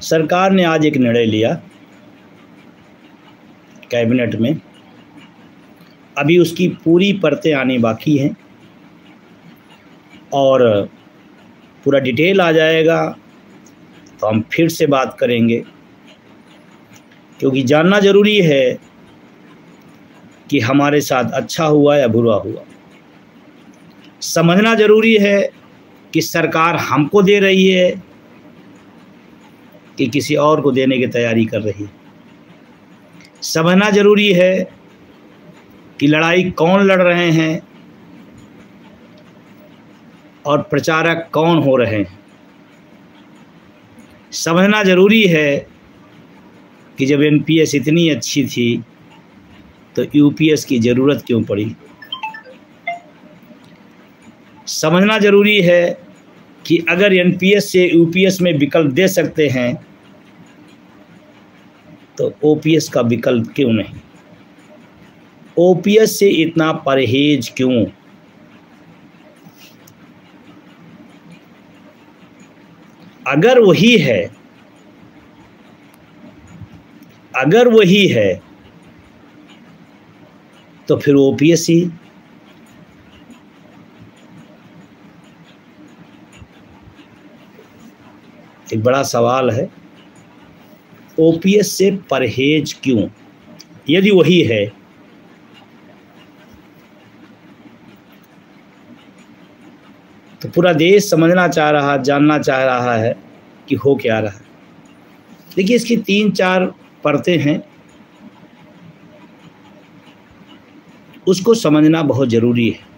सरकार ने आज एक निर्णय लिया कैबिनेट में। अभी उसकी पूरी परतें आनी बाकी हैं और पूरा डिटेल आ जाएगा तो हम फिर से बात करेंगे, क्योंकि जानना ज़रूरी है कि हमारे साथ अच्छा हुआ या बुरा हुआ। समझना ज़रूरी है कि सरकार हमको दे रही है कि किसी और को देने की तैयारी कर रही है। समझना ज़रूरी है कि लड़ाई कौन लड़ रहे हैं और प्रचारक कौन हो रहे हैं। समझना ज़रूरी है कि जब एनपीएस इतनी अच्छी थी तो यूपीएस की ज़रूरत क्यों पड़ी? समझना ज़रूरी है कि अगर एनपीएस से यूपीएस में विकल्प दे सकते हैं तो ओपीएस का विकल्प क्यों नहीं? ओपीएस से इतना परहेज क्यों? अगर वही है, अगर वही है तो फिर ओपीएस ही। एक बड़ा सवाल है। ओपीएस से परहेज क्यों? यदि वही है तो पूरा देश समझना चाह रहा, जानना चाह रहा है कि हो क्या रहा है। देखिए, इसकी तीन चार परतें हैं। उसको समझना बहुत ज़रूरी है।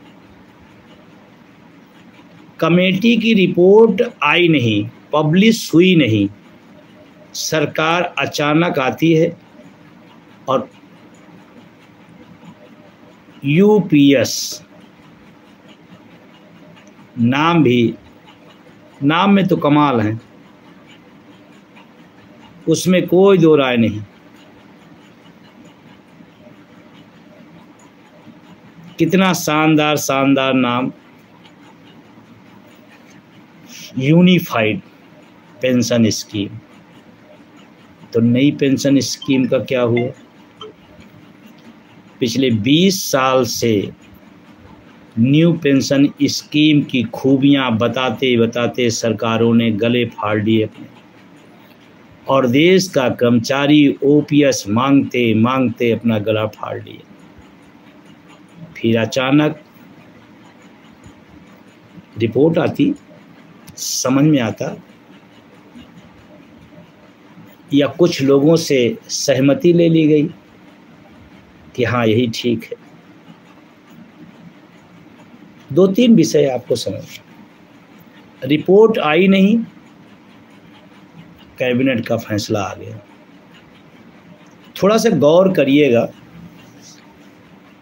कमेटी की रिपोर्ट आई नहीं, पब्लिश हुई नहीं सरकार अचानक आती है और यूपीएस नाम भी, नाम में तो कमाल है। उसमें कोई दो राय नहीं। कितना शानदार शानदार नाम। Unified pension scheme. तो नई पेंशन स्कीम का क्या हुआ? पिछले 20 साल से न्यू पेंशन स्कीम की खूबियाँ बताते बताते सरकारों ने गले फाड़ दिए अपने। और देश का कर्मचारी ओपीएस मांगते मांगते अपना गला फाड़ लिया फिर अचानक रिपोर्ट आती, समझ में आता या कुछ लोगों से सहमति ले ली गई कि हाँ यही ठीक है। दो तीन विषय आपको समझ। रिपोर्ट आई नहीं, कैबिनेट का फैसला आ गया। थोड़ा सा गौर करिएगा,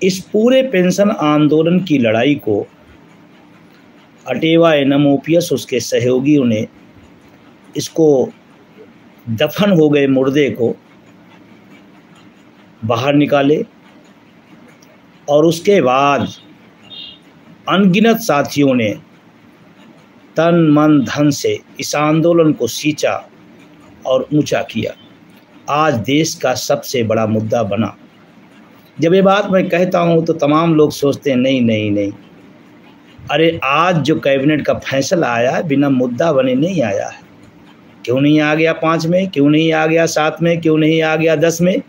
इस पूरे पेंशन आंदोलन की लड़ाई को अटेवा एन उसके सहयोगियों ने इसको दफन हो गए मुर्दे को, बाहर निकाले और उसके बाद अनगिनत साथियों ने तन, मन, धन से इस आंदोलन को सींचा और ऊँचा किया। आज देश का सबसे बड़ा मुद्दा बना। जब ये बात मैं कहता हूँ तो तमाम लोग सोचते हैं, नहीं नहीं नहीं। अरे आज जो कैबिनेट का फैसला आया, बिना मुद्दा बने नहीं आया है। क्यों नहीं आ गया पाँच में? क्यों नहीं आ गया सात में? क्यों नहीं आ गया दस में?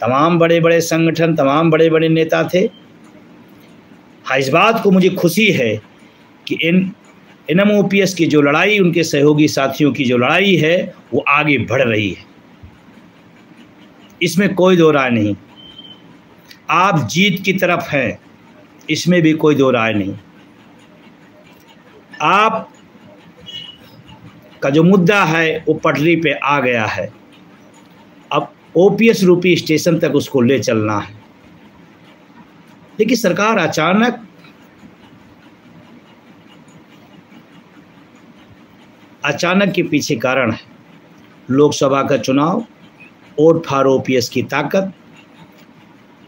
तमाम बड़े बड़े संगठन, तमाम बड़े बड़े नेता थे। हाँ इस बात को मुझे खुशी है कि इन एन एम की जो लड़ाई, उनके सहयोगी साथियों की जो लड़ाई है, वो आगे बढ़ रही है। इसमें कोई दो राय नहीं। आप जीत की तरफ़ हैं, इसमें भी कोई दो राय नहीं। आप का जो मुद्दा है, वो पटरी पे आ गया है। अब ओपीएस रूपी स्टेशन तक उसको ले चलना है। लेकिन सरकार अचानक अचानक के पीछे कारण है। लोकसभा का चुनाव वोट फॉर ओपीएस की ताकत,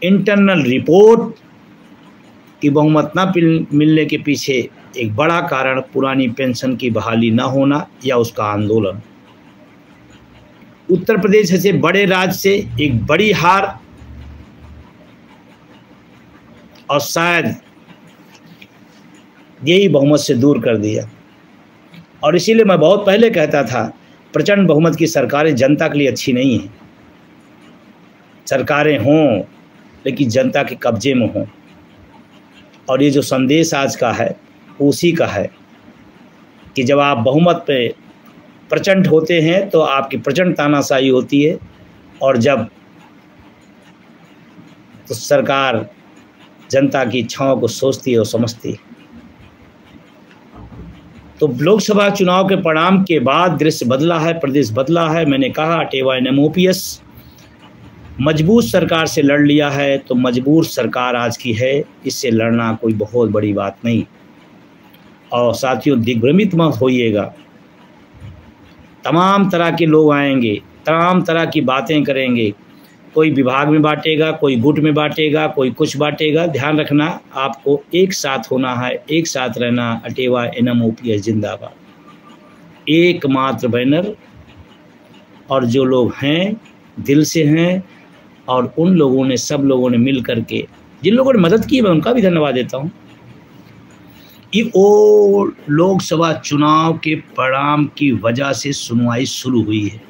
इंटरनल रिपोर्ट की बहुमत न मिलने के पीछे एक बड़ा कारण पुरानी पेंशन की बहाली न होना या उसका आंदोलन। उत्तर प्रदेश ऐसे बड़े राज्य से एक बड़ी हार और शायद यही बहुमत से दूर कर दिया। और इसीलिए मैं बहुत पहले कहता था, प्रचंड बहुमत की सरकारें जनता के लिए अच्छी नहीं हैं। सरकारें हों, लेकिन जनता के कब्जे में हों। और ये जो संदेश आज का है उसी का है कि जब आप बहुमत पे प्रचंड होते हैं तो आपकी प्रचंड तानाशाही होती है। और जब तो सरकार जनता की इच्छाओं को सोचती है और समझती है। तो लोकसभा चुनाव के परिणाम के बाद दृश्य बदला है, प्रदेश बदला है। मैंने कहा अटेवा एन मज़बूत सरकार से लड़ लिया है तो मजबूर सरकार आज की है, इससे लड़ना कोई बहुत बड़ी बात नहीं। और साथियों, दिग्भ्रमित मत होइएगा। तमाम तरह के लोग आएँगे, तमाम तरह की बातें करेंगे। कोई विभाग में बांटेगा, कोई गुट में बांटेगा, कोई कुछ बांटेगा, ध्यान रखना, आपको एक साथ होना है, एक साथ रहना, अटेवा N M O P S जिंदाबाद। एकमात्र बैनर, और जो लोग हैं, दिल से हैं, और उन लोगों ने, सब लोगों ने मिल करके जिन लोगों ने मदद की मैं उनका भी धन्यवाद देता हूँ। वो लोकसभा चुनाव के परिणाम की वजह से सुनवाई शुरू हुई है।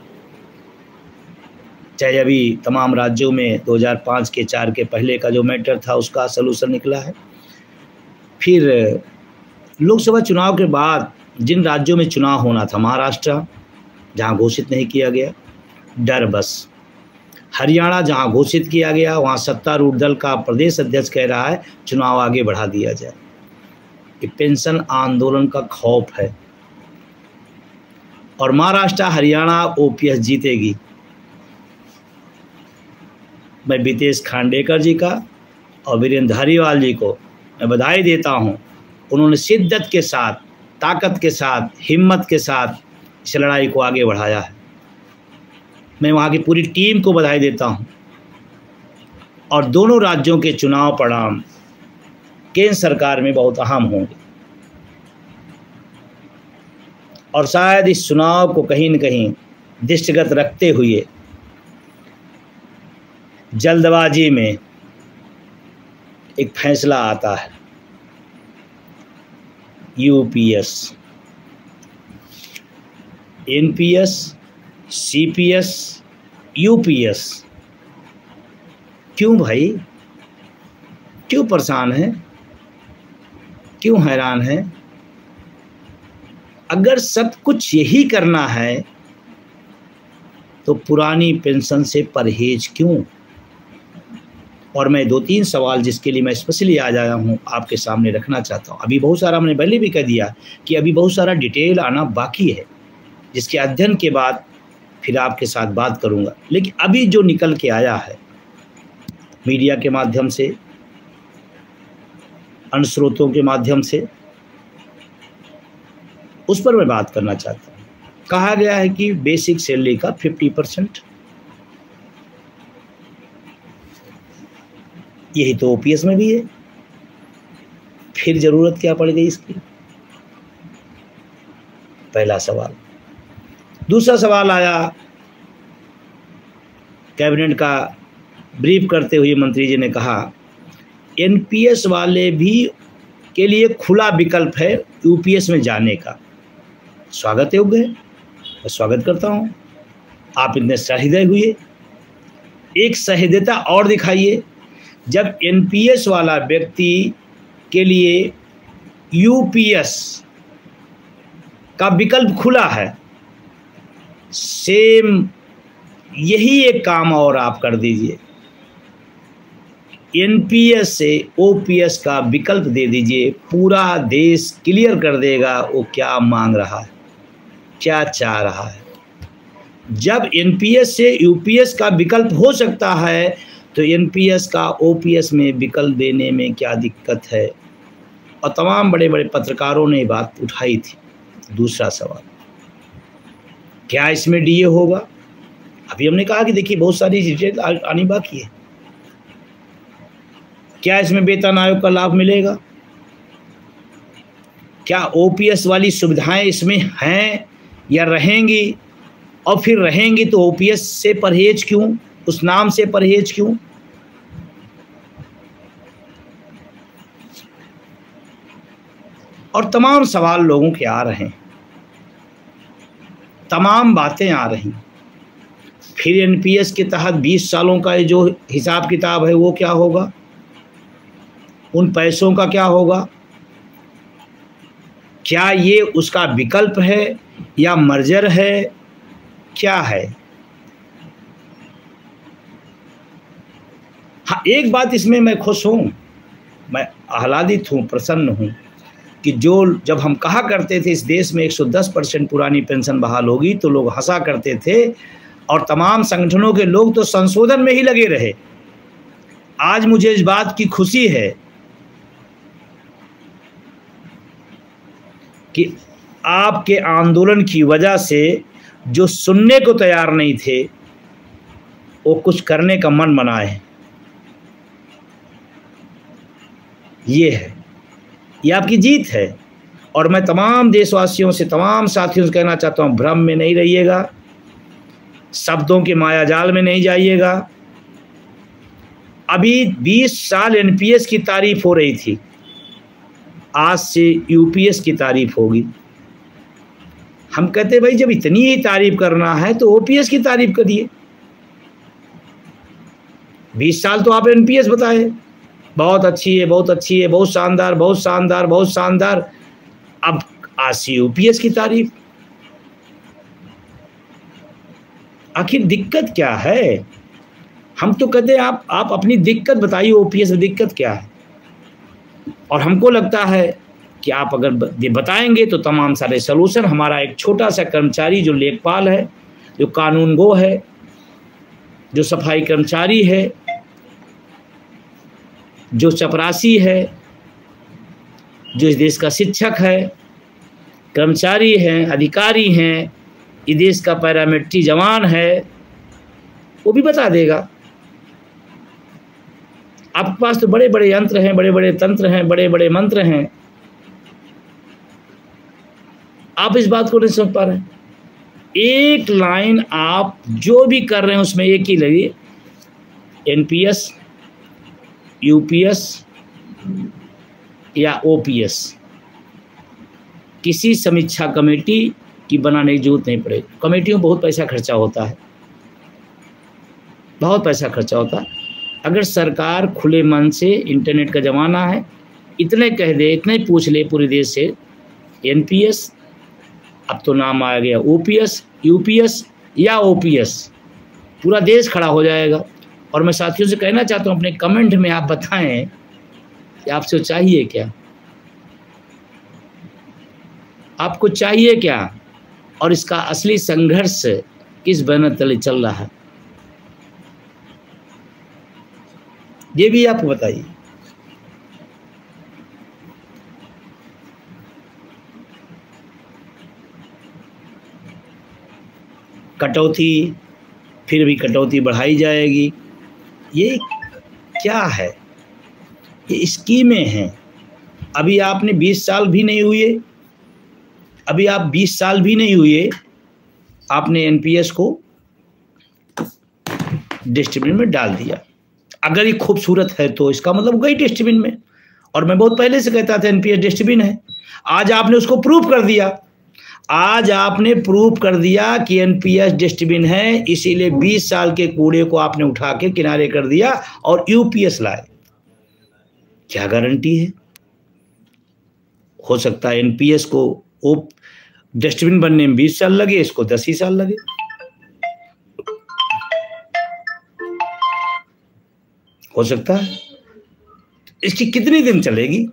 चाहे अभी तमाम राज्यों में 2005 के, चार के पहले का जो मैटर था, उसका सलूशन निकला है। फिर लोकसभा चुनाव के बाद जिन राज्यों में चुनाव होना था, महाराष्ट्र, जहाँ घोषित नहीं किया गया, डर बस। हरियाणा, जहाँ घोषित किया गया, वहाँ सत्तारूढ़ दल का प्रदेश अध्यक्ष कह रहा है, चुनाव आगे बढ़ा दिया जाए। कि पेंशन आंदोलन का खौफ है। और महाराष्ट्र, हरियाणा ओपीएस जीतेगी। मैं वितेश खांडेकर जी का और वीरेंद्र धारीवाल जी को मैं बधाई देता हूँ। उन्होंने शिद्दत के साथ, ताकत के साथ, हिम्मत के साथ इस लड़ाई को आगे बढ़ाया है। मैं वहाँ की पूरी टीम को बधाई देता हूँ। और दोनों राज्यों के चुनाव परिणाम केंद्र सरकार में बहुत अहम होंगे। और शायद इस चुनाव को कहीं न कहीं दृष्टिगत रखते हुए जल्दबाजी में एक फैसला आता है। UPS, NPS, CPS, UPS. क्यों भाई? क्यों परेशान है? क्यों हैरान है? अगर सब कुछ यही करना है तो पुरानी पेंशन से परहेज क्यों? और मैं दो तीन सवाल जिसके लिए मैं स्पेशली आ जाया हूँ आपके सामने रखना चाहता हूँ। अभी बहुत सारा मैंने पहले भी कह दिया कि अभी बहुत सारा डिटेल आना बाकी है, जिसके अध्ययन के बाद फिर आपके साथ बात करूँगा। लेकिन अभी जो निकल के आया है, मीडिया के माध्यम से अन्य स्रोतों के माध्यम से। उस पर मैं बात करना चाहता हूँ। कहा गया है कि बेसिक सैलरी का फिफ्टी परसेंट। यही तो ओपीएस में भी है। फिर ज़रूरत क्या पड़ गई इसकी? पहला सवाल। दूसरा सवाल आया, कैबिनेट का ब्रीफ करते हुए मंत्री जी ने कहा एनपीएस वाले भी के लिए खुला विकल्प है यूपीएस में जाने का। स्वागत योग्य है। मैं स्वागत करता हूँ। आप इतने सहृदय हुए। एक सहृदयता और दिखाइए। जब एनपीएस वाला व्यक्ति के लिए यूपीएस का विकल्प खुला है सेम यही एक काम और आप कर दीजिए। एनपीएस से ओपीएस का विकल्प दे दीजिए। पूरा देश क्लियर कर देगा, वो क्या मांग रहा है? क्या चाह रहा है? जब एनपीएस से यूपीएस का विकल्प हो सकता है तो एनपीएस का ओपीएस में विकल्प देने में क्या दिक्कत है? और तमाम बड़े बड़े पत्रकारों ने बात उठाई थी। दूसरा सवाल, क्या इसमें डीए होगा? अभी हमने कहा कि देखिए, बहुत सारी डिटेल आनी बाकी है। क्या इसमें वेतन आयोग का लाभ मिलेगा? क्या ओपीएस वाली सुविधाएँ इसमें हैं या रहेंगी? और फिर रहेंगी तो ओपीएस से परहेज क्यों? उस नाम से परहेज क्यों? और तमाम सवाल लोगों के आ रहे हैं। तमाम बातें आ रही। फिर एनपीएस के तहत 20 सालों का जो हिसाब किताब है वो क्या होगा? उन पैसों का क्या होगा? क्या ये उसका विकल्प है या मर्जर है? क्या है? हाँ एक बात इसमें मैं खुश हूँ, मैं आह्लादित हूँ, प्रसन्न हूँ कि जो जब हम कहा करते थे इस देश में 110 परसेंट पुरानी पेंशन बहाल होगी तो लोग हंसा करते थे और तमाम संगठनों के लोग तो संशोधन में ही लगे रहे। आज मुझे इस बात की खुशी है कि आपके आंदोलन की वजह से जो सुनने को तैयार नहीं थे, वो कुछ करने का मन बनाए ये है। ये आपकी जीत है। और मैं तमाम देशवासियों से, तमाम साथियों से कहना चाहता हूँ, भ्रम में नहीं रहिएगा। शब्दों के माया जाल में नहीं जाइएगा। अभी 20 साल एनपीएस की तारीफ़ हो रही थी। आज से यूपीएस की तारीफ़ होगी। हम कहते भाई, जब इतनी ही तारीफ़ करना है तो ओपीएस की तारीफ़ करिए। 20 साल तो आप एनपीएस बताए। बहुत अच्छी है, बहुत अच्छी है, बहुत शानदार बहुत शानदार बहुत शानदार। अब आज से यूपीएस की तारीफ़। आखिर दिक्कत क्या है? हम तो कहते हैं, आप आप अपनी दिक्कत बताइए ओपीएस में दिक्कत क्या है? और हमको लगता है कि आप अगर बताएँगे तो तमाम सारे सलूशन हमारा एक छोटा सा कर्मचारी जो लेखपाल है, जो कानून गो है, जो सफ़ाई कर्मचारी है, जो चपरासी है, जो इस देश का शिक्षक है, कर्मचारी हैं, अधिकारी हैं, इस देश का पैरामिलिट्री जवान है, वो भी बता देगा। आपके पास तो बड़े बड़े यंत्र हैं बड़े बड़े तंत्र हैं बड़े बड़े मंत्र हैं। आप इस बात को नहीं समझ पा रहे। एक लाइन आप जो भी कर रहे हैं उसमें एक ही लगी। एनपीएस यूपीएस या ओपीएस किसी समीक्षा कमेटी की बनाने की ज़रूरत नहीं पड़ेगी। कमेटियों में बहुत पैसा खर्चा होता है। बहुत पैसा खर्चा होता है। अगर सरकार खुले मन से इंटरनेट का ज़माना है, इतने कह दे, इतने पूछ ले पूरे देश से एनपीएस अब तो नाम आ गया ओपीएस यूपीएस या ओपीएस पूरा देश खड़ा हो जाएगा। और मैं साथियों से कहना चाहता हूँ, अपने कमेंट में आप बताएँ कि आपसे चाहिए क्या? आपको चाहिए क्या? और इसका असली संघर्ष किस बैनर तले चल रहा है? ये भी आप बताइए। कटौती, फिर भी कटौती बढ़ाई जाएगी। ये क्या है? ये स्कीमें हैं। अभी आपने 20 साल भी नहीं हुए। अभी आप 20 साल भी नहीं हुए। आपने एनपीएस को डस्टबिन में डाल दिया। अगर ये खूबसूरत है तो इसका मतलब गई डस्टबिन में। और मैं बहुत पहले से कहता था एनपीएस डस्टबिन है। आज आपने उसको प्रूफ कर दिया। आज आपने प्रूफ कर दिया कि एनपीएस डस्टबिन है, इसीलिए 20 साल के कूड़े को आपने उठा के किनारे कर दिया और यूपीएस लाए। क्या गारंटी है? हो सकता है एनपीएस को डस्टबिन बनने में 20 साल लगे, इसको 10 ही साल लगे। हो सकता है। इसकी कितनी दिन चलेगी?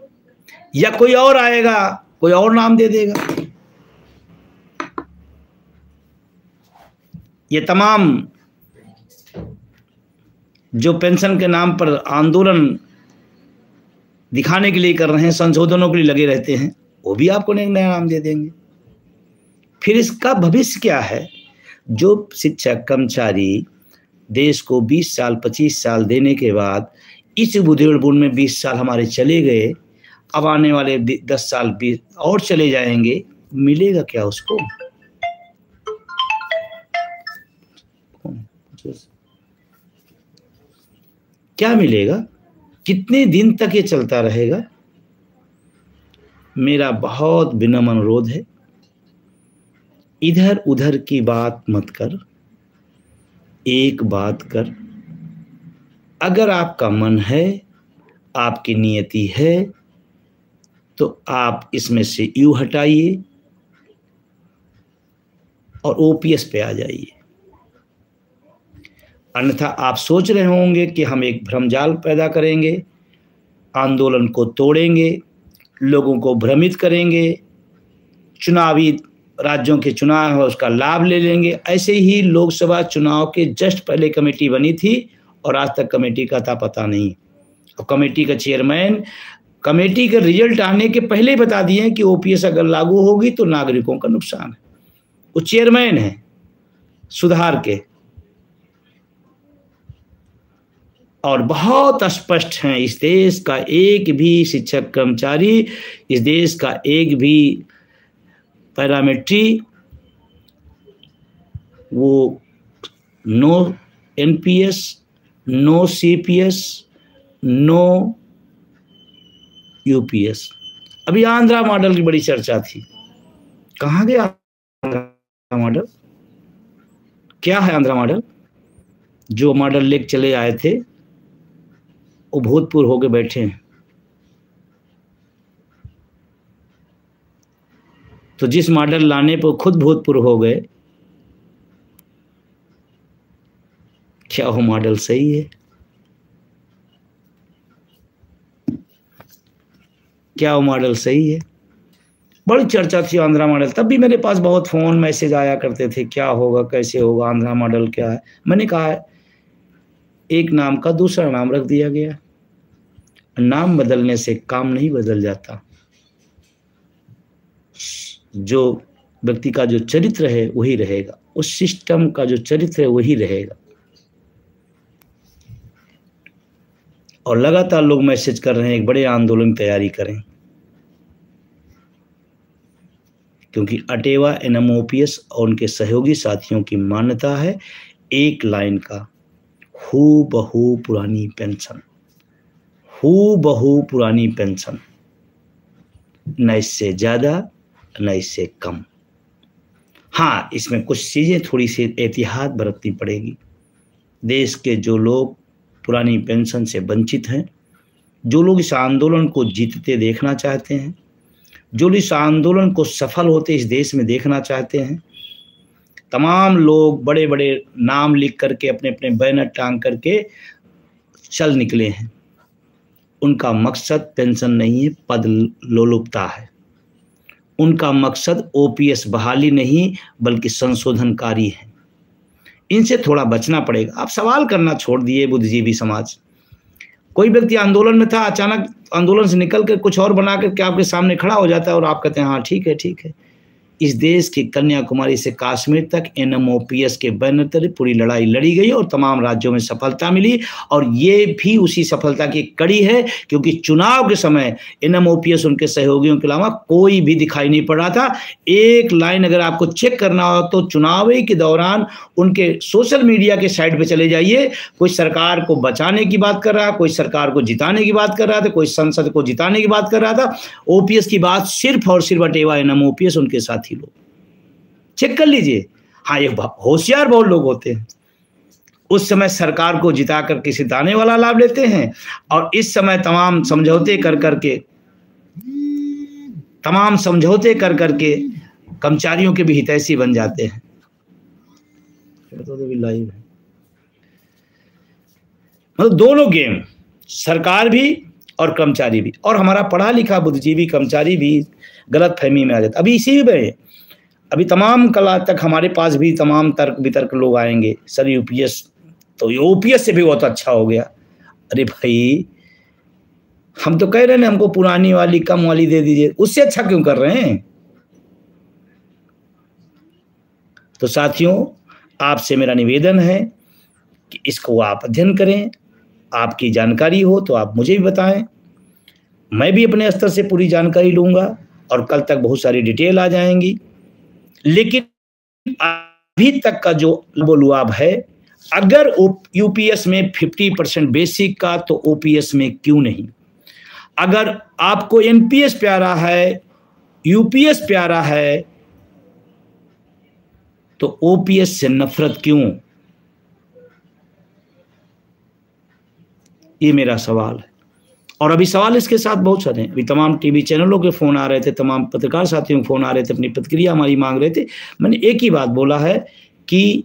या कोई और आएगा, कोई और नाम दे देगा। ये तमाम जो पेंशन के नाम पर आंदोलन दिखाने के लिए कर रहे हैं, संशोधनों के लिए लगे रहते हैं, वो भी आपको नया नाम दे देंगे। फिर इसका भविष्य क्या है? जो शिक्षक, कर्मचारी देश को 20 साल 25 साल देने के बाद इस बुद्धिबुण में 20 साल हमारे चले गए। अब आने वाले 10 साल 20 और चले जाएँगे। मिलेगा क्या उसको? क्या मिलेगा? कितने दिन तक ये चलता रहेगा? मेरा बहुत विनम्र अनुरोध है। इधर उधर की बात मत कर। एक बात कर। अगर आपका मन है, आपकी नियति है तो आप इसमें से यू हटाइए और ओपीएस पे आ जाइए। अन्यथा आप सोच रहे होंगे कि हम एक भ्रमजाल पैदा करेंगे, आंदोलन को तोड़ेंगे, लोगों को भ्रमित करेंगे, चुनावी राज्यों के चुनाव है, उसका लाभ ले लेंगे। ऐसे ही लोकसभा चुनाव के जस्ट पहले कमेटी बनी थी और आज तक कमेटी का था, पता नहीं। और कमेटी का चेयरमैन, कमेटी के रिज़ल्ट आने के पहले ही बता दिए कि ओपीएस अगर लागू होगी तो नागरिकों का नुकसान है। वो चेयरमैन है, सुधार के। और बहुत स्पष्ट हैं, इस देश का एक भी शिक्षक कर्मचारी, इस देश का एक भी पैरामेट्री, वो no NPS, no CPS, no UPS. अभी आंध्रा मॉडल की बड़ी चर्चा थी। कहाँ गया आंध्रा मॉडल? क्या है आंध्रा मॉडल? जो मॉडल लेके चले आए थे, वो भूतपूर्व होके बैठे हैं। तो जिस मॉडल लाने पर खुद भूतपूर्व हो गए, क्या वो मॉडल सही है? क्या वो मॉडल सही है? बड़ी चर्चा थी आंध्रा मॉडल। तब भी मेरे पास बहुत फ़ोन मैसेज आया करते थे, क्या होगा, कैसे होगा, आंध्रा मॉडल क्या है? मैंने कहा, एक नाम का दूसरा नाम रख दिया गया। नाम बदलने से काम नहीं बदल जाता। जो व्यक्ति का जो चरित्र है, वही रहेगा। उस सिस्टम का जो चरित्र है, वही रहेगा। और लगातार लोग मैसेज कर रहे हैं, एक बड़े आंदोलन की तैयारी करें। क्योंकि अटेवा एनएमओपीएस और उनके सहयोगी साथियों की मान्यता है, एक लाइन का हु बहु पुरानी पेंशन। हु बहु पुरानी पेंशन। न इससे ज़्यादा न इससे कम। हाँ इसमें कुछ चीज़ें थोड़ी सी एहतियात बरतनी पड़ेगी। देश के जो लोग पुरानी पेंशन से वंचित हैं, जो लोग इस आंदोलन को जीतते देखना चाहते हैं, जो लोग इस आंदोलन को सफल होते इस देश में देखना चाहते हैं, तमाम लोग बड़े बड़े नाम लिख करके अपने अपने बैनर टांग करके चल निकले हैं। उनका मकसद पेंशन नहीं है, पद लोलुपता है। उनका मकसद ओपीएस बहाली नहीं, बल्कि संशोधनकारी है। इनसे थोड़ा बचना पड़ेगा। आप सवाल करना छोड़ दिए बुद्धिजीवी समाज। कोई व्यक्ति आंदोलन में था, अचानक आंदोलन से निकल कर कुछ और बना करके आपके सामने खड़ा हो जाता है और आप कहते हैं हाँ ठीक है ठीक है। इस देश की कन्याकुमारी से कश्मीर तक एनएमओपीएस के बैनर तले पूरी लड़ाई लड़ी गई और तमाम राज्यों में सफलता मिली। और ये भी उसी सफलता की कड़ी है, क्योंकि चुनाव के समय एनएमओपीएस उनके सहयोगियों के अलावा कोई भी दिखाई नहीं पड़ रहा था। एक लाइन अगर आपको चेक करना हो तो चुनाव के दौरान उनके सोशल मीडिया के साइड पर चले जाइए। कोई सरकार को बचाने की बात कर रहा, कोई सरकार को जिताने की बात कर रहा था, कोई संसद को जिताने की बात कर रहा था। ओपीएस की बात सिर्फ़ और सिर्फ़ अटेवा एनएमओपीएस उनके साथ साथी लोग। चेक कर लीजिए। हाँ ये होशियार बहुत लोग होते हैं। उस समय सरकार को जिता कर किसी दाने वाला लाभ लेते हैं और इस समय तमाम समझौते कर करके, तमाम समझौते कर करके कर्मचारियों के भी हितैषी बन जाते हैं। तो मतलब दोनों गेम सरकार भी और कर्मचारी भी। और हमारा पढ़ा लिखा बुद्धिजीवी कर्मचारी भी गलत फहमी में आ जाता अभी इसी में अभी तमाम कला तक हमारे पास भी तमाम तर्क वितर्क लोग आएँगे। सर यूपीएस तो ये ओपीएस से भी बहुत अच्छा हो गया। अरे भाई, हम तो कह रहे हैं हमको पुरानी वाली, कम वाली दे दीजिए। उससे अच्छा क्यों कर रहे हैं? तो साथियों, आपसे मेरा निवेदन है कि इसको आप अध्ययन करें आपकी जानकारी हो तो आप मुझे भी बताएँ। मैं भी अपने स्तर से पूरी जानकारी लूँगा और कल तक बहुत सारी डिटेल आ जाएँगी। लेकिन अभी तक का जो लुआब है, अगर यूपीएस में 50 परसेंट बेसिक का तो ओपीएस में क्यों नहीं? अगर आपको एनपीएस प्यारा है यूपीएस प्यारा है तो ओपीएस से नफरत क्यों? ये मेरा सवाल है। और अभी सवाल इसके साथ बहुत सारे हैं। अभी तमाम टीवी चैनलों के फ़ोन आ रहे थे, तमाम पत्रकार साथियों के फ़ोन आ रहे थे, अपनी प्रतिक्रिया हमारी मांग रहे थे। मैंने एक ही बात बोला है कि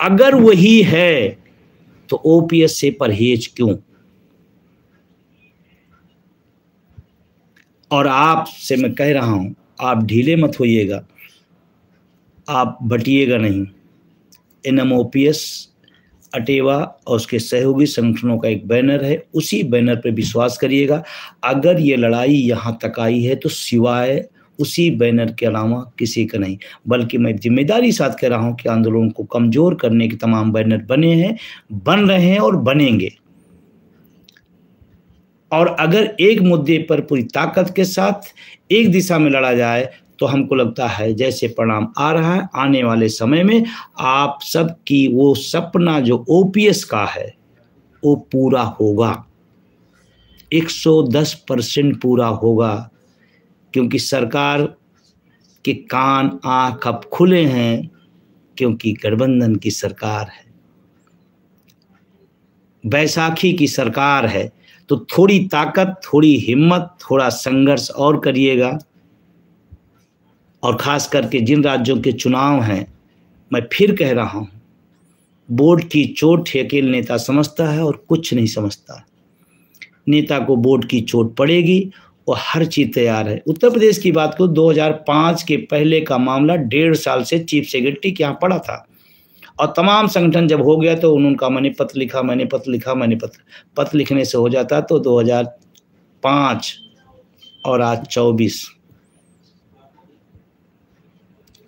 अगर वही है तो ओपीएस से परहेज क्यों? और आप से मैं कह रहा हूँ, आप ढीले मत होइएगा। आप बटिएगा नहीं। N M O P S अटेवा और उसके सहयोगी संगठनों का एक बैनर है, उसी बैनर पर विश्वास करिएगा, अगर ये लड़ाई यहाँ तक आई है तो सिवाय उसी बैनर के अलावा किसी का नहीं। बल्कि मैं ज़िम्मेदारी साथ कह रहा हूँ कि आंदोलन को कमज़ोर करने के तमाम बैनर बने हैं, बन रहे हैं और बनेंगे। और अगर एक मुद्दे पर पूरी ताकत के साथ एक दिशा में लड़ा जाए तो हमको लगता है जैसे परिणाम आ रहा है, आने वाले समय में आप सब की वो सपना जो ओपीएस का है, वो पूरा होगा। 110 परसेंट पूरा होगा, क्योंकि सरकार के कान, आँख अब खुले हैं, क्योंकि गठबंधन की सरकार है। बैसाखी की सरकार है तो थोड़ी ताकत, थोड़ी हिम्मत, थोड़ा संघर्ष और करिएगा। और ख़ास करके जिन राज्यों के चुनाव हैं, मैं फिर कह रहा हूँ, बोर्ड की चोट अकेले नेता समझता है और कुछ नहीं समझता। नेता को बोर्ड की चोट पड़ेगी और हर चीज़ तैयार है। उत्तर प्रदेश की बात को 2005 के पहले का मामला डेढ़ साल से चीफ सेक्रेटरी के यहाँ पड़ा था। और तमाम संगठन जब हो गया तो उन्होंने मैंने पत्र लिखा मैंने पत्र लिखा मैंने पत्र पत्र लिखने से हो जाता तो 2005 और आज 24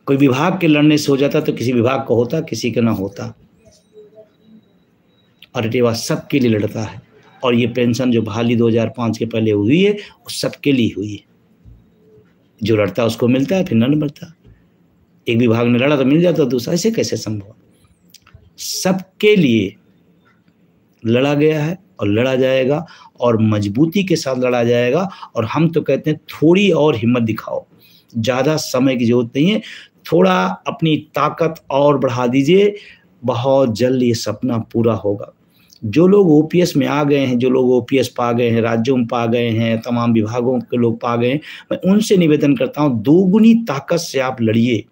कोई विभाग के लड़ने से हो जाता तो किसी विभाग का होता, किसी का ना होता। और रेटेवा सबके लिए लड़ता है। और ये पेंशन जो बहाली 2005 के पहले हुई है, वो सबके लिए हुई है। जो लड़ता उसको मिलता है, फिर न मिलता। एक विभाग ने लड़ा तो मिल जाता, दूसरा ऐसे कैसे संभव? सबके लिए लड़ा गया है और लड़ा जाएगा और मजबूती के साथ लड़ा जाएगा। और हम तो कहते हैं, थोड़ी और हिम्मत दिखाओ। ज़्यादा समय की ज़रूरत नहीं है। थोड़ा अपनी ताकत और बढ़ा दीजिए। बहुत जल्द ये सपना पूरा होगा। जो लोग ओपीएस में आ गए हैं, जो लोग ओपीएस पा गए हैं, राज्यों में पा गए हैं, तमाम विभागों के लोग पा गए हैं, मैं उनसे निवेदन करता हूँ, दोगुनी ताकत से आप लड़िए।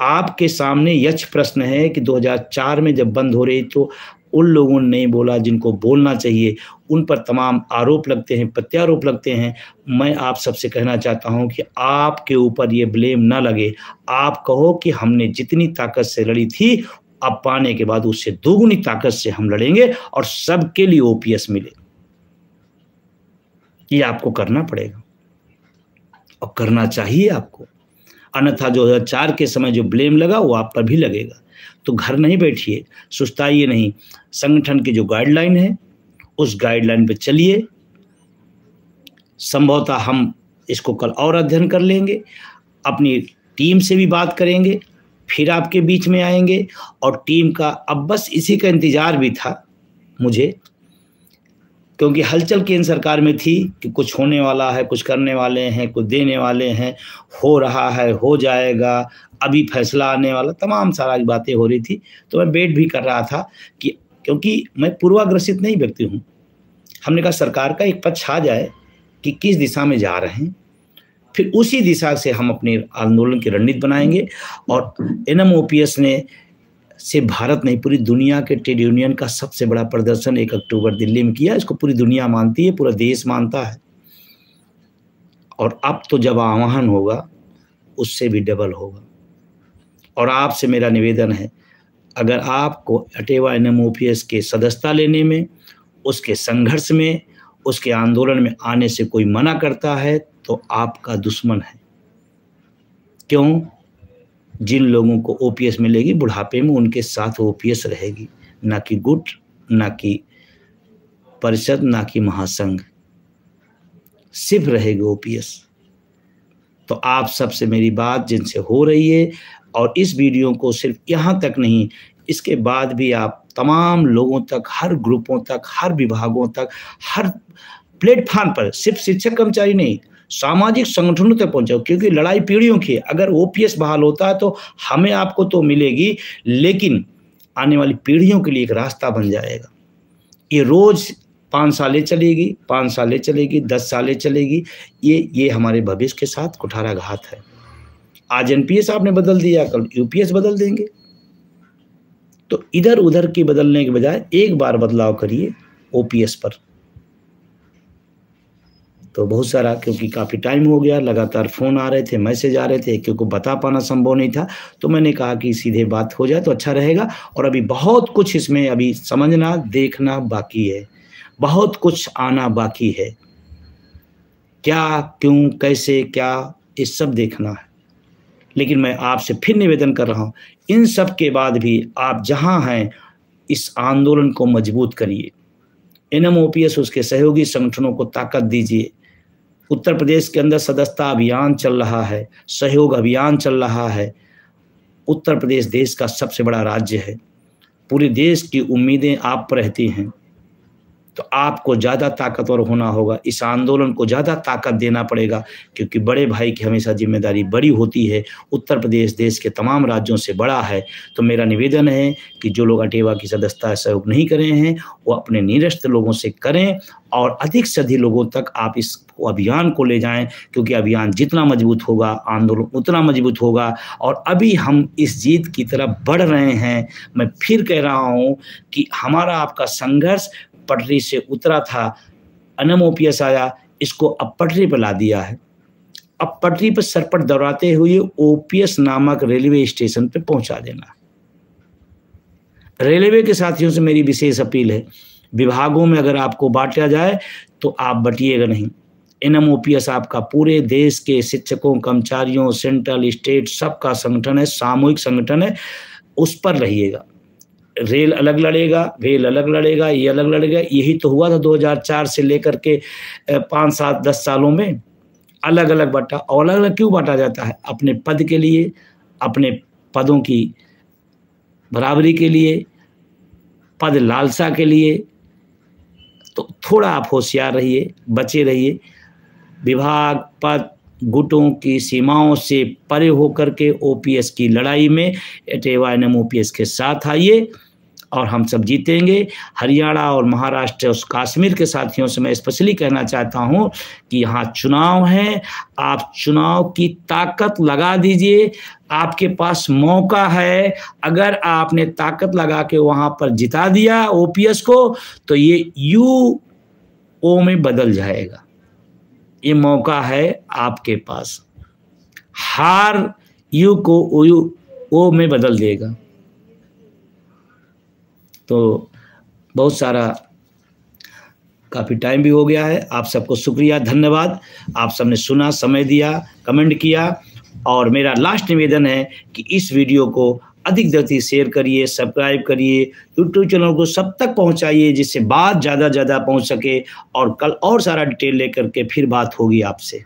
आपके सामने यक्ष प्रश्न है कि 2004 में जब बंद हो रही तो उन लोगों ने नहीं बोला जिनको बोलना चाहिए। उन पर तमाम आरोप लगते हैं, प्रत्यारोप लगते हैं। मैं आप सबसे कहना चाहता हूँ कि आपके ऊपर ये ब्लेम ना लगे। आप कहो कि हमने जितनी ताकत से लड़ी थी, अब पाने के बाद उससे दोगुनी ताकत से हम लड़ेंगे और सबके लिए ओपीएस मिले। ये आपको करना पड़ेगा। और करना चाहिए आपको। अन्यथा दो हज़ार चार के समय जो ब्लेम लगा, वो आप पर भी लगेगा। तो घर नहीं बैठिए, सुस्ताइए नहीं। संगठन की जो गाइडलाइन है, उस गाइडलाइन पर चलिए। संभवतः हम इसको कल और अध्ययन कर लेंगे, अपनी टीम से भी बात करेंगे, फिर आपके बीच में आएँगे, और टीम का, अब बस इसी का इंतज़ार भी था मुझे। क्योंकि हलचल केंद्र सरकार में थी कि कुछ होने वाला है, कुछ करने वाले हैं, कुछ देने वाले हैं, हो रहा है, हो जाएगा, अभी फैसला आने वाला, तमाम सारा बातें हो रही थी। तो मैं वेट भी कर रहा था कि, क्योंकि मैं पूर्वाग्रसित नहीं व्यक्ति हूँ। हमने कहा, सरकार का एक पक्ष आ जाए कि किस दिशा में जा रहे हैं, फिर उसी दिशा से हम अपने आंदोलन की रणनीति बनाएँगे और एनएमओपीएस ने से भारत नहीं, पूरी दुनिया के ट्रेड यूनियन का सबसे बड़ा प्रदर्शन एक अक्टूबर दिल्ली में किया। इसको पूरी दुनिया मानती है, पूरा देश मानता है। और अब तो जब आह्वान होगा, उससे भी डबल होगा। और आपसे मेरा निवेदन है, अगर आपको अटेवा एन के सदस्यता लेने में, उसके संघर्ष में, उसके आंदोलन में आने से कोई मना करता है तो आपका दुश्मन है। क्यों? जिन लोगों को ओपीएस मिलेगी, बुढ़ापे में उनके साथ ओपीएस रहेगी। ना कि गुट, ना कि परिषद, ना कि महासंघ। सिर्फ़ रहेगी ओपीएस। तो आप सबसे मेरी बात जिनसे हो रही है, और इस वीडियो को सिर्फ़ यहाँ तक नहीं, इसके बाद भी आप तमाम लोगों तक, हर ग्रुपों तक, हर विभागों तक, हर प्लेटफॉर्म पर, सिर्फ़ शिक्षक कर्मचारी नहीं सामाजिक संगठनों तक पहुंचाओ, क्योंकि लड़ाई पीढ़ियों की अगर ओपीएस बहाल होता है तो हमें आपको तो मिलेगी, लेकिन आने वाली पीढ़ियों के लिए एक रास्ता बन जाएगा। ये रोज पाँच सालें चलेगी, पाँच सालें चलेगी, दस सालें चलेगी, ये ये हमारे भविष्य के साथ कुठाराघात है। आज एनपीएस आपने बदल दिया, कल यूपीएस बदल देंगे। तो इधर उधर की बदलने के बजाय एक बार बदलाव करिए ओपीएस पर। तो बहुत सारा, क्योंकि काफ़ी टाइम हो गया, लगातार फ़ोन आ रहे थे मैसेज आ रहे थे, क्योंकि बता पाना संभव नहीं था तो मैंने कहा कि सीधे बात हो जाए तो अच्छा रहेगा। और अभी बहुत कुछ इसमें अभी समझना, देखना बाकी है। बहुत कुछ आना बाकी है। क्या, क्यों, कैसे, क्या, ये सब देखना है। लेकिन मैं आपसे फिर निवेदन कर रहा हूँ, इन सब के बाद भी आप जहाँ हैं, इस आंदोलन को मज़बूत करिए। एन उसके सहयोगी संगठनों को ताकत दीजिए। उत्तर प्रदेश के अंदर सदस्यता अभियान चल रहा है, सहयोग अभियान चल रहा है। उत्तर प्रदेश देश का सबसे बड़ा राज्य है। पूरे देश की उम्मीदें आप पर रहती हैं। तो आपको ज़्यादा ताकतवर होना होगा। इस आंदोलन को ज़्यादा ताकत देना पड़ेगा, क्योंकि बड़े भाई की हमेशा ज़िम्मेदारी बड़ी होती है। उत्तर प्रदेश देश के तमाम राज्यों से बड़ा है। तो मेरा निवेदन है कि जो लोग अटेवा की सदस्यता सहयोग नहीं करे हैं, वो अपने निरस्त लोगों से करें और अधिक से अधिक लोगों तक आप इस अभियान को ले जाएँ, क्योंकि अभियान जितना मज़बूत होगा, आंदोलन उतना मज़बूत होगा। और अभी हम इस जीत की तरफ़ बढ़ रहे हैं। मैं फिर कह रहा हूँ कि हमारा आपका संघर्ष पटरी से उतरा था अनम ओपीएस आया, इसको अब पटरी पर ला दिया है। अब पटरी पर सरपट दौड़ाते हुए ओपीएस नामक रेलवे स्टेशन पर पहुँचा देना। रेलवे के साथियों से मेरी विशेष अपील है, विभागों में अगर आपको बांटा जाए तो आप बटिएगा नहीं। एन एम आपका पूरे देश के शिक्षकों, कर्मचारियों, सेंट्रल स्टेट, सबका संगठन है, सामूहिक संगठन है, उस पर रहिएगा। रेल अलग लड़ेगा, रेल अलग लड़ेगा, ये अलग लड़ेगा। यही तो हुआ था 2004 से लेकर के पाँच सात, दस सालों में। अलग अलग बांटा, और अलग अलग क्यों बांटा जाता है? अपने पद के लिए, अपने पदों की बराबरी के लिए, पद लालसा के लिए। तो थोड़ा आप होशियार रहिए, बचे रहिए। विभाग, पद, गुटों की सीमाओं से परे होकर के ओपीएस की लड़ाई में एटेवा एन एम के साथ आइए। और हम सब जीतेंगे। हरियाणा और महाराष्ट्र और कश्मीर के साथियों से मैं स्पेशली कहना चाहता हूँ कि यहाँ चुनाव है। आप चुनाव की ताकत लगा दीजिए। आपके पास मौका है। अगर आपने ताकत लगा के वहाँ पर जिता दिया ओपीएस को तो ये यू ओ में बदल जाएगा। ये मौका है आपके पास। हार यू को ओ यू ओ में बदल देगा। तो बहुत सारा काफ़ी टाइम भी हो गया है। आप सबको शुक्रिया, धन्यवाद। आप सबने सुना, समय दिया कमेंट किया। और मेरा लास्ट निवेदन है कि इस वीडियो को अधिक गति शेयर करिए सब्सक्राइब करिए यूट्यूब चैनल को सब तक पहुंचाइए, जिससे बात ज़्यादा ज़्यादा पहुँच सके और कल और सारा डिटेल लेकर के फिर बात होगी आपसे।